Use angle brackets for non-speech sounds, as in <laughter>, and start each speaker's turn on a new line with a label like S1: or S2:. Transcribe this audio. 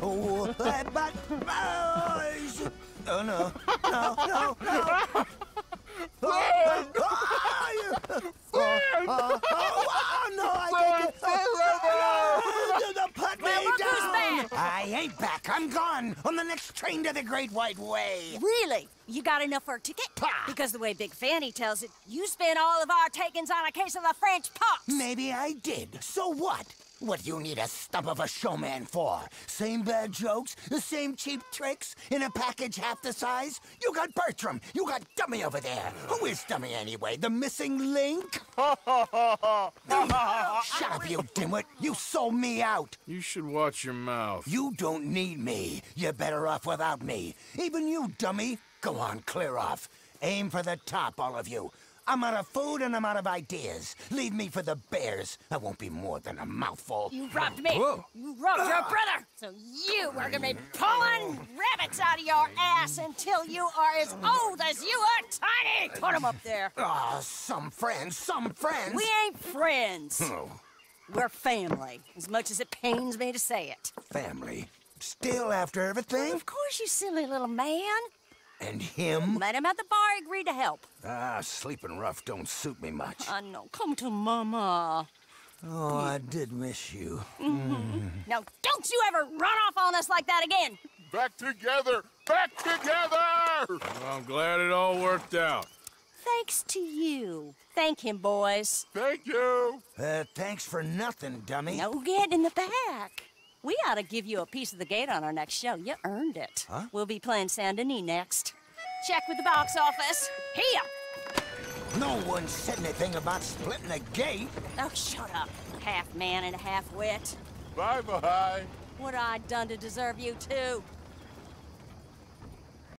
S1: Oh, uh, but uh, oh no, no, no, no. Oh, oh, oh, oh, oh, no, I can't. Oh, no, put me
S2: Well, look who's
S1: down. I ain't back. I'm gone on the next train to the Great White Way.
S2: Really? You got enough for a ticket?
S1: Pah.
S2: Because the way Big Fanny tells it, you spent all of our takings on a case of the French pox.
S1: Maybe I did. So what? What do you need a stump of a showman for? Same bad jokes? The same cheap tricks? In a package half the size? You got Bertram. You got Dummy over there. Who is Dummy anyway? The missing link? <laughs> Shut up, you dimwit. You sold me out.
S3: You should watch your mouth.
S1: You don't need me. You're better off without me. Even you, dummy. Go on, clear off. Aim for the top, all of you. I'm out of food and I'm out of ideas. Leave me for the bears. I won't be more than a mouthful.
S2: You robbed me.
S3: Whoa.
S2: You robbed your brother. So you are gonna be pulling rabbits out of your ass until you are as old as you are tiny. Put 'em up there.
S1: Ah, some friends, some friends.
S2: We ain't friends.
S1: Oh,
S2: We're family, as much as it pains me to say it.
S1: family. Still after everything?
S2: Of course, you silly little man.
S1: And him?
S2: Let him at the bar agree to help.
S1: Ah, sleeping rough don't suit me much.
S2: I know. Come to Mama.
S1: Oh, I did miss you.
S2: Now, don't you ever run off on us like that again.
S4: Back together! Back together!
S3: I'm glad it all worked out.
S2: Thanks to you. Thank him, boys.
S4: Thank you!
S1: Uh, thanks for nothing, dummy.
S2: No get in the back. We ought to give you a piece of the gate on our next show. You earned it.
S1: Huh?
S2: We'll be playing Saint Denis next. Check with the box office. Here.
S1: No one said anything about splitting the gate.
S2: Oh, shut up. Half man and half wit.
S4: Bye bye!
S2: What I done to deserve you two?